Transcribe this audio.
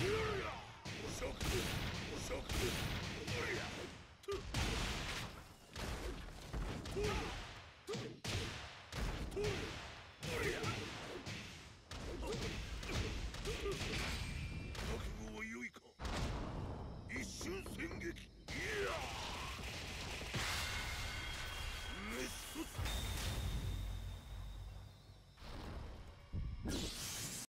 Yeah!